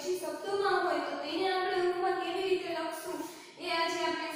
પછી શબ્દોમાં હોય તો તેને આપણે ઊંઘમાં કેવી રીતે લખશું? એ આજે આપણે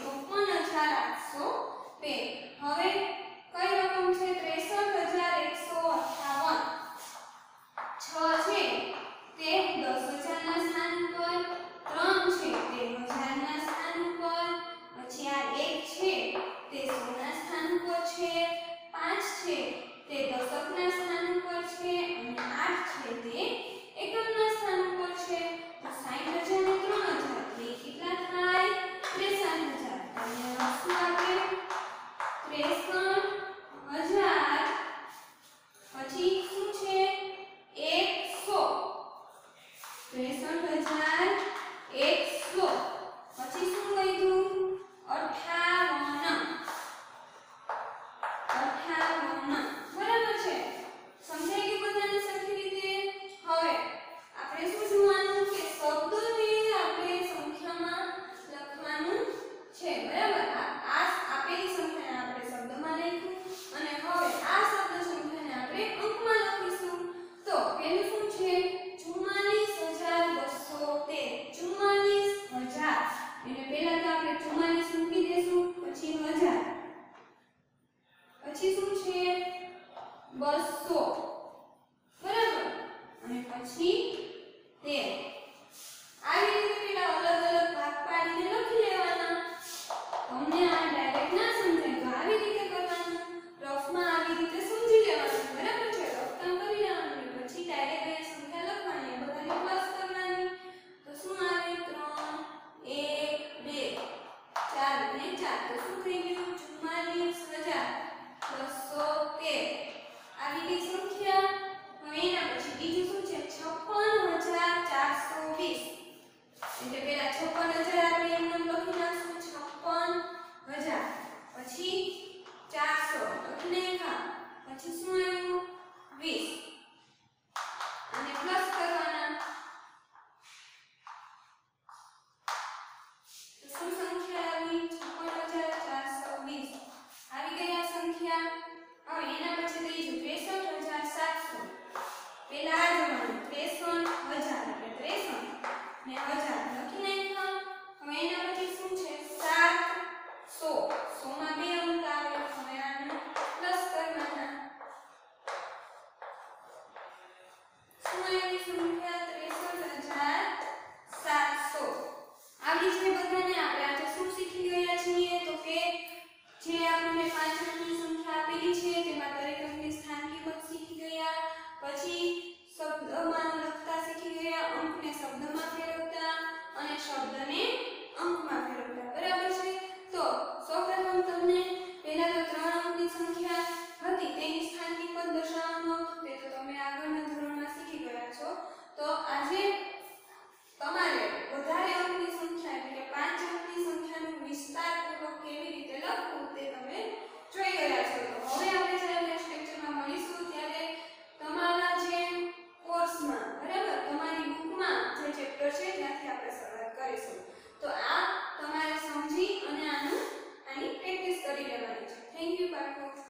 ચોપન હજાર આઠસો બે. હવે કઈ રકમ છે? ત્રેસઠ હજાર એકસો અઠાવન છ છે, તે દસ હજારના સ્થાન ઉપર. ત્રણ છે, તે હજારના સ્થાન ઉપર. પછી આ એક છે, તે સોના સ્થાન પર છે. પાંચ છે, તે દશક ના સ્થાન પર છે. અને આઠ છે, તે એકમના સ્થાન પર છે. આ સાઠ હજાર બસો.